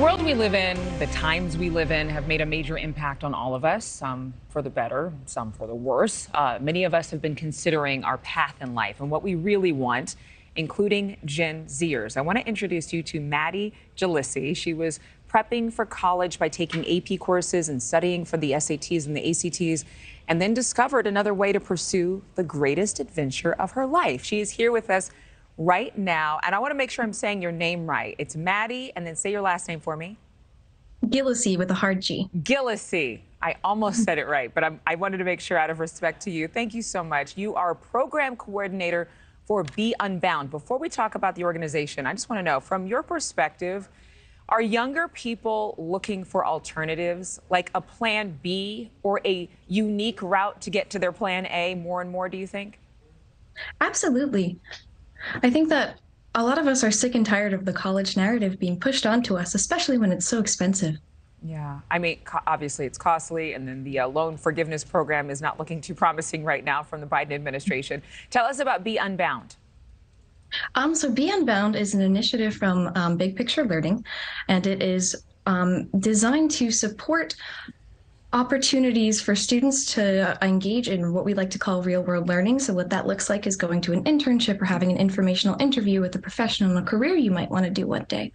The world we live in, the times we live in, have made a major impact on all of us, some for the better, some for the worse. Uh, many of us have been considering our path in life and what we really want, including Gen Zers. I want to introduce you to Maddie Gillissie. She was prepping for college by taking AP courses and studying for the SATs and the ACTs, and then discovered another way to pursue the greatest adventure of her life. She is here with us right now. And I want to make sure I'm saying your name right. It's Maddie, and then say your last name for me. Gillissie with a hard G. Gillissie. I almost said it right, but I'm, i wanted to make sure out of respect to you. Thank you so much. You are program coordinator for B-Unbound. Before we talk about the organization, I just want to know from your perspective, are younger people looking for alternatives like a plan B or a unique route to get to their plan A more and more, do you think? Absolutely. I think that a lot of us are sick and tired of the college narrative being pushed onto us, especially when it's so expensive. Yeah, I mean, obviously it's costly, and then the uh, loan forgiveness program is not looking too promising right now from the Biden administration. Tell us about B-Unbound. Um, so B-Unbound is an initiative from um, Big Picture Learning, and it is um, designed to support opportunities for students to uh, engage in what we like to call real world learning. So, what that looks like is going to an internship or having an informational interview with a professional in a career you might want to do one day.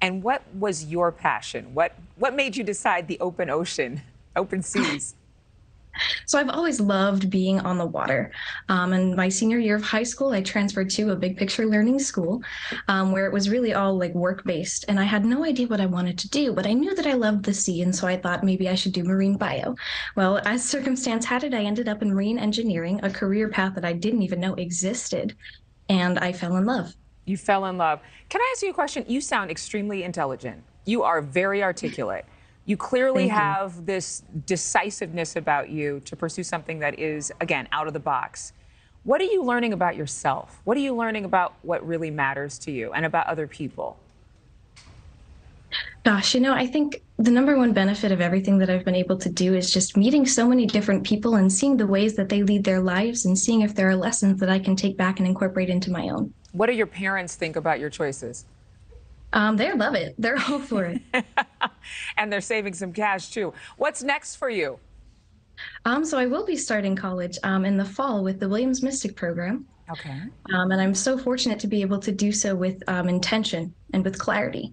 And what was your passion? What what made you decide the open ocean, open seas? So I've always loved being on the water. Um, and my senior year of high school, I transferred to a big picture learning school um, where it was really all like work based. And I had no idea what I wanted to do, but I knew that I loved the sea. And so I thought maybe I should do marine bio. Well, as circumstance had it, I ended up in marine engineering, a career path that I didn't even know existed. And I fell in love. You fell in love. Can I ask you a question? You sound extremely intelligent. You are very articulate. You clearly Thank have you. this decisiveness about you to pursue something that is, again, out of the box. What are you learning about yourself? What are you learning about what really matters to you and about other people? Gosh, you know, I think the number one benefit of everything that I've been able to do is just meeting so many different people and seeing the ways that they lead their lives and seeing if there are lessons that I can take back and incorporate into my own. What do your parents think about your choices? Um, they love it. They're all for it. and they're saving some cash too. What's next for you? Um, so I will be starting college um, in the fall with the Williams Mystic program. Okay. Um, and I'm so fortunate to be able to do so with um, intention and with clarity.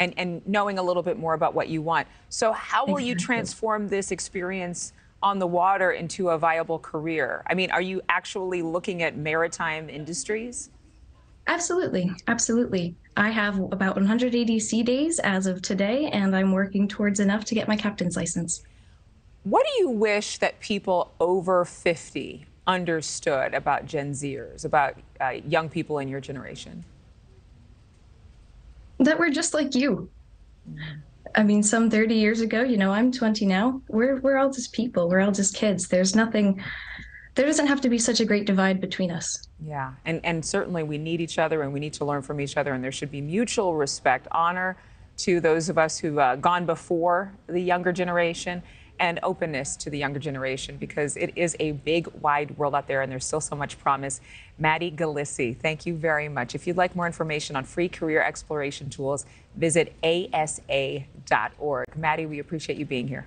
And, and knowing a little bit more about what you want. So, how will exactly. you transform this experience on the water into a viable career? I mean, are you actually looking at maritime industries? Absolutely. Absolutely. I have about 180 sea days as of today, and I'm working towards enough to get my captain's license. What do you wish that people over 50 understood about Gen Zers, about uh, young people in your generation? That we're just like you. I mean, some 30 years ago, you know, I'm 20 now. We're we're all just people. We're all just kids. There's nothing there doesn't have to be such a great divide between us. Yeah, and, and certainly we need each other and we need to learn from each other, and there should be mutual respect, honor to those of us who've uh, gone before the younger generation, and openness to the younger generation because it is a big, wide world out there and there's still so much promise. Maddie Gillissie, thank you very much. If you'd like more information on free career exploration tools, visit asa.org. Maddie, we appreciate you being here.